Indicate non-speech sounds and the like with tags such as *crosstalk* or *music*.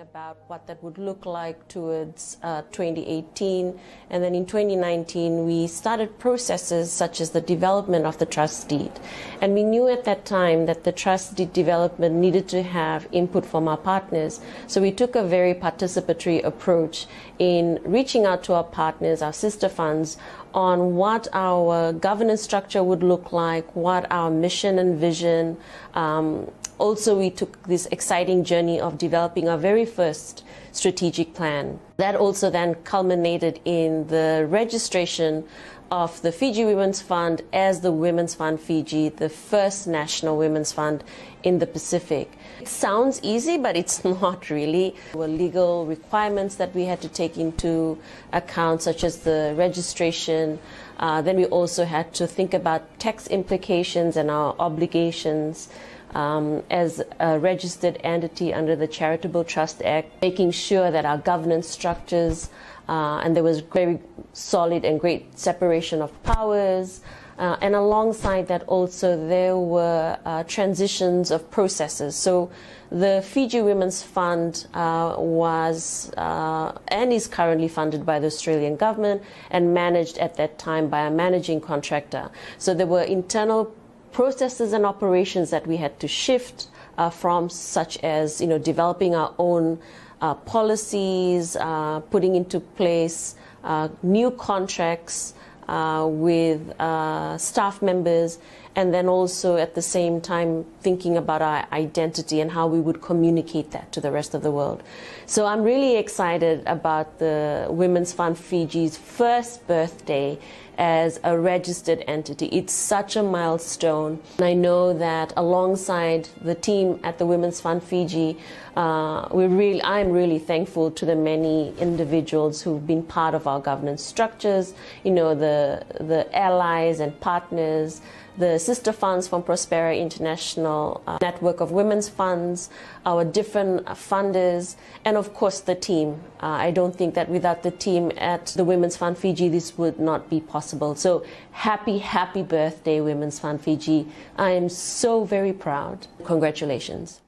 about what that would look like towards uh, 2018. And then in 2019, we started processes such as the development of the trust deed. And we knew at that time that the trust deed development needed to have input from our partners. So we took a very participatory approach in reaching out to our partners, our sister funds, on what our governance structure would look like, what our mission and vision, um, also we took this exciting journey of developing our very first strategic plan. That also then culminated in the registration of the Fiji Women's Fund as the Women's Fund Fiji, the first national women's fund in the Pacific. It sounds easy, but it's *laughs* not really. There were legal requirements that we had to take into account, such as the registration. Uh, then we also had to think about tax implications and our obligations um, as a registered entity under the Charitable Trust Act, making sure that our governance structures uh, and there was very solid and great separation of powers. Uh, and alongside that, also there were uh, transitions of processes. So the Fiji Women's Fund uh, was uh, and is currently funded by the Australian government and managed at that time by a managing contractor. So there were internal processes and operations that we had to shift uh, from, such as you know developing our own uh, policies, uh, putting into place uh, new contracts uh, with uh, staff members, and then also at the same time thinking about our identity and how we would communicate that to the rest of the world. So I'm really excited about the Women's Fund Fiji's first birthday as a registered entity. It's such a milestone. And I know that alongside the team at the Women's Fund Fiji, uh, we really, I'm really thankful to the many individuals who've been part of our governance structures, you know, the, allies and partners, the sister funds from Prospera International uh, network of women's funds, our different funders, and of course the team. Uh, I don't think that without the team at the Women's Fund Fiji, this would not be possible. So happy, happy birthday, Women's Fund Fiji. I am so very proud. Congratulations.